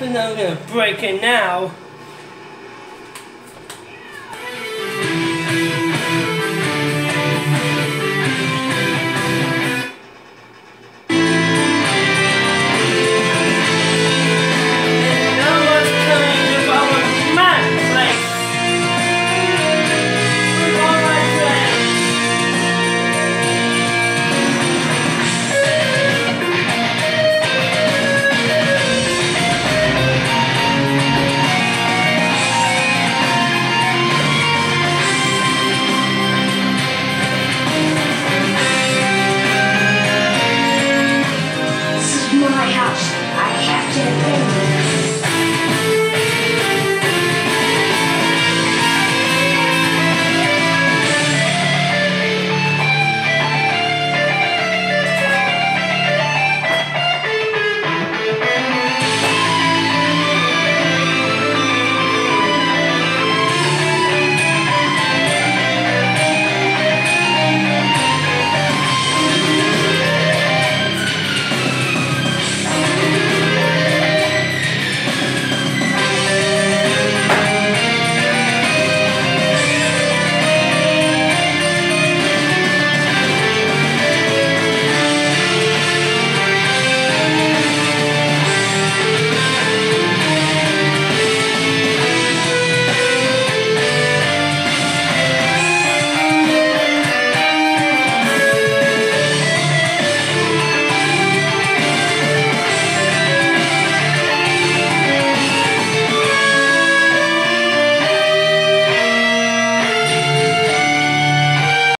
So now I'm gonna break it now.